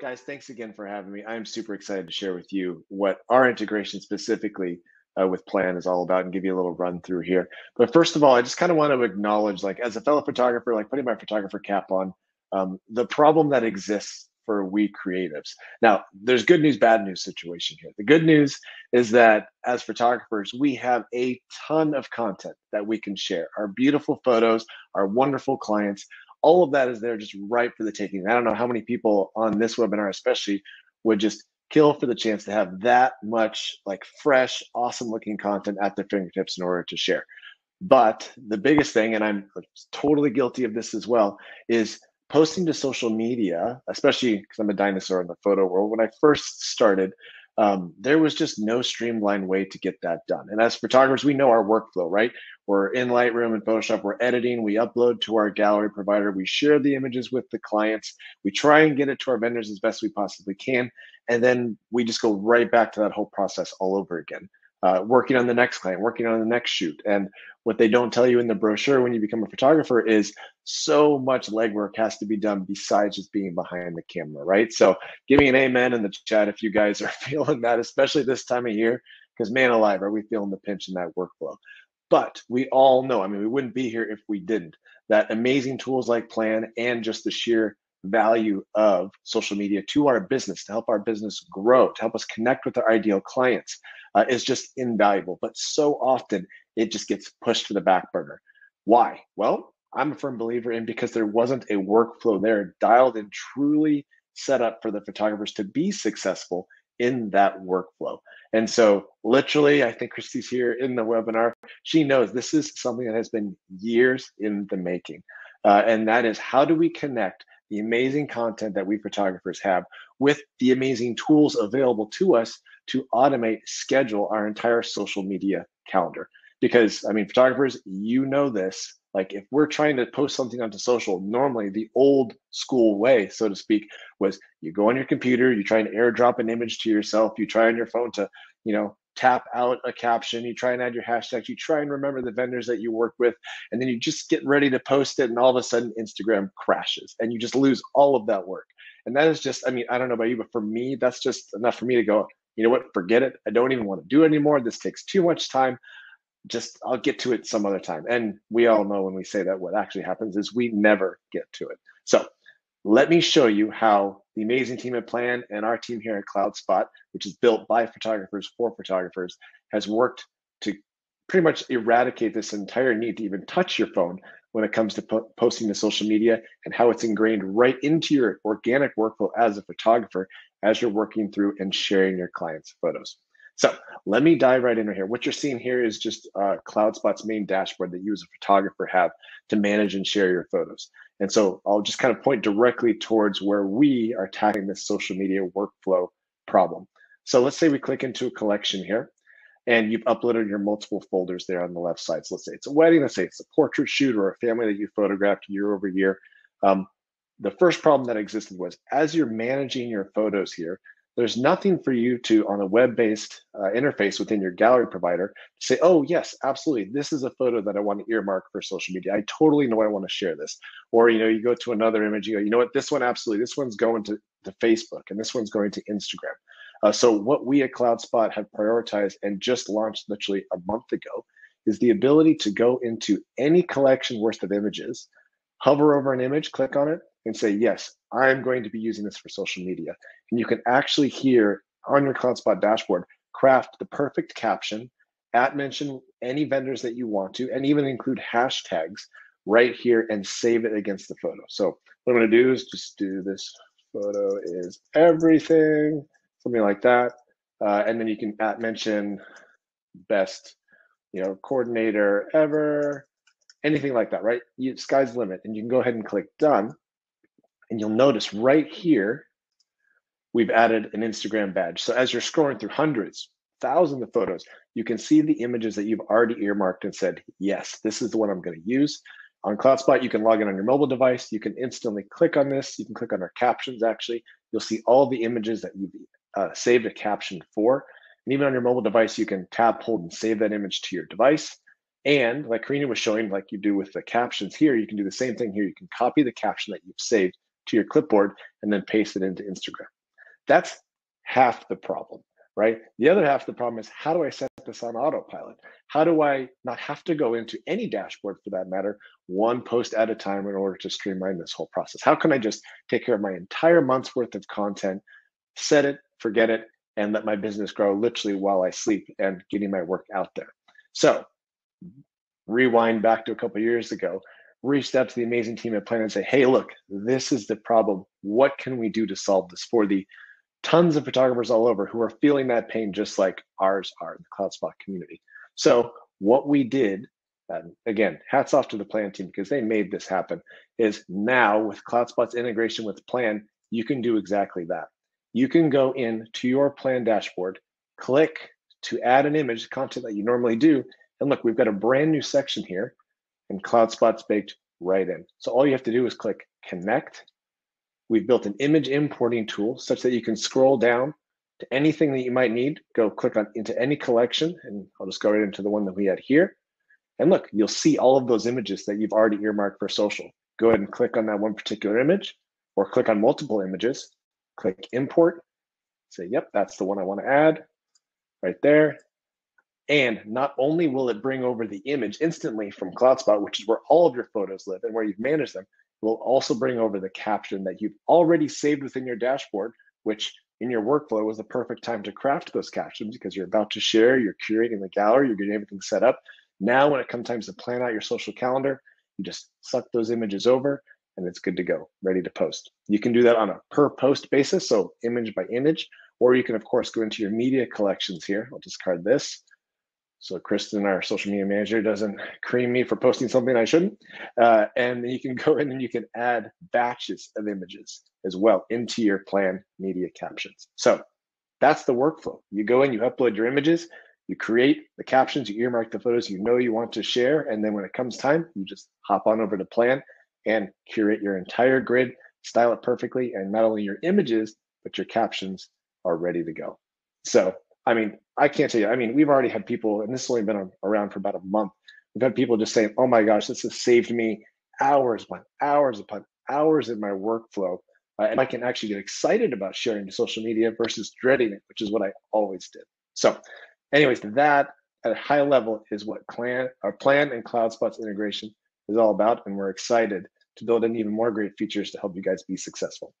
Guys, thanks again for having me. I'm super excited to share with you what our integration specifically uh, with Plann is all about and give you a little run through here. But first of all, I just kind of want to acknowledge, like, as a fellow photographer, like putting my photographer cap on, um, the problem that exists for we creatives. Now, there's good news, bad news situation here. The good news is that as photographers, we have a ton of content that we can share. Our beautiful photos, our wonderful clients, all of that is there just right for the taking. I don't know how many people on this webinar, especially, would just kill for the chance to have that much like fresh, awesome looking content at their fingertips in order to share. But the biggest thing, and I'm totally guilty of this as well, is posting to social media, especially because I'm a dinosaur in the photo world. When I first started, um, there was just no streamlined way to get that done. And as photographers, we know our workflow, right? We're in Lightroom and Photoshop, we're editing, we upload to our gallery provider, we share the images with the clients, we try and get it to our vendors as best we possibly can. And then we just go right back to that whole process all over again uh, working on the next client, working on the next shoot. And what they don't tell you in the brochure when you become a photographer is so much legwork has to be done besides just being behind the camera, right? So give me an amen in the chat if you guys are feeling that, especially this time of year, because man alive, are we feeling the pinch in that workflow? But we all know, I mean, we wouldn't be here if we didn't, that amazing tools like Plann and just the sheer value of social media to our business, to help our business grow, to help us connect with our ideal clients uh, is just invaluable. But so often it just gets pushed to the back burner. Why? Well, I'm a firm believer in because there wasn't a workflow there dialed and truly set up for the photographers to be successful in that workflow. And so, literally, I think Christy's here in the webinar. She knows this is something that has been years in the making. Uh, and that is how do we connect the amazing content that we photographers have with the amazing tools available to us to automate, schedule our entire social media calendar. Because, I mean, photographers, you know this. Like, if we're trying to post something onto social, normally the old school way, so to speak, was you go on your computer, you try and airdrop an image to yourself, you try on your phone to, you know, tap out a caption, you try and add your hashtags, you try and remember the vendors that you work with, and then you just get ready to post it, and all of a sudden Instagram crashes and you just lose all of that work. And that is just, I mean, I don't know about you, but for me, that's just enough for me to go, you know what, forget it. I don't even want to do it anymore. This takes too much time. Just I'll get to it some other time. And we all know when we say that, what actually happens is we never get to it. So let me show you how the amazing team at Plann and our team here at CloudSpot, which is built by photographers for photographers, has worked to pretty much eradicate this entire need to even touch your phone when it comes to po- posting to social media and how it's ingrained right into your organic workflow as a photographer as you're working through and sharing your clients' photos. So let me dive right into here. What you're seeing here is just uh, CloudSpot's main dashboard that you as a photographer have to manage and share your photos. And so I'll just kind of point directly towards where we are tackling this social media workflow problem. So let's say we click into a collection here and you've uploaded your multiple folders there on the left side. So let's say it's a wedding, let's say it's a portrait shoot or a family that you photographed year over year. Um, the first problem that existed was as you're managing your photos here, there's nothing for you to on a web-based uh, interface within your gallery provider say oh yes absolutely this is a photo that i want to earmark for social media. I totally know i want to share this. Or you know you go to another image you go you know what? This one absolutely this one's going to, to facebook and this one's going to instagram. Uh, so what we at cloudspot have prioritized and just launched literally a month ago is the ability to go into any collection worth of images hover over an image click on it and say, yes, I'm going to be using this for social media. And you can actually here on your CloudSpot dashboard, craft the perfect caption, at mention any vendors that you want to, and even include hashtags right here and save it against the photo. So what I'm going to do is just do this photo is everything, something like that. Uh, and then you can at mention best, you know, coordinator ever, anything like that, right? You, sky's limit. And you can go ahead and click done. And you'll notice right here, we've added an Instagram badge. So as you're scrolling through hundreds, thousands of photos, you can see the images that you've already earmarked and said, yes, this is the one I'm going to use. On CloudSpot, you can log in on your mobile device. You can instantly click on this. You can click on our captions, actually. You'll see all the images that you've uh, saved a caption for. And even on your mobile device, you can tap, hold, and save that image to your device. And like Karina was showing, like you do with the captions here, you can do the same thing here. You can copy the caption that you've saved to your clipboard and then paste it into Instagram. That's half the problem, right? The other half of the problem is how do I set this on autopilot? How do I not have to go into any dashboard for that matter, one post at a time in order to streamline this whole process? How can I just take care of my entire month's worth of content, set it, forget it, and let my business grow literally while I sleep and getting my work out there? So, rewind back to a couple years ago, reached out to the amazing team at Plann and say, hey, look, this is the problem. What can we do to solve this for the tons of photographers all over who are feeling that pain just like ours are in the CloudSpot community? So what we did, again, hats off to the Plann team because they made this happen, is now with CloudSpot's integration with Plann, you can do exactly that. You can go in to your Plann dashboard, click to add an image, content that you normally do, and look, we've got a brand new section here and CloudSpot's baked right in. So all you have to do is click connect. We've built an image importing tool such that you can scroll down to anything that you might need. Go click on into any collection, and I'll just go right into the one that we had here. And look, you'll see all of those images that you've already earmarked for social. Go ahead and click on that one particular image, or click on multiple images. Click import. Say, yep, that's the one I want to add. Right there. And not only will it bring over the image instantly from CloudSpot, which is where all of your photos live and where you've managed them, it will also bring over the caption that you've already saved within your dashboard, which in your workflow was the perfect time to craft those captions because you're about to share, you're curating the gallery, you're getting everything set up. Now, when it comes time to plan out your social calendar, you just suck those images over and it's good to go, ready to post. You can do that on a per post basis, so image by image, or you can, of course, go into your media collections here. I'll discard this so Kristen, our social media manager, doesn't cream me for posting something I shouldn't. Uh, and you can go in and you can add batches of images as well into your Plann media captions. So that's the workflow. You go in, you upload your images, you create the captions, you earmark the photos you know you want to share, and then when it comes time, you just hop on over to Plann and curate your entire grid, style it perfectly, and not only your images, but your captions are ready to go. So I mean, I can't tell you. I mean, we've already had people, and this has only been around for about a month. We've had people just saying, "Oh my gosh, this has saved me hours upon hours upon hours in my workflow." Uh, and I can actually get excited about sharing to social media versus dreading it, which is what I always did. So, anyways, that at a high level is what Plann our Plann and CloudSpot's integration is all about, and we're excited to build in even more great features to help you guys be successful.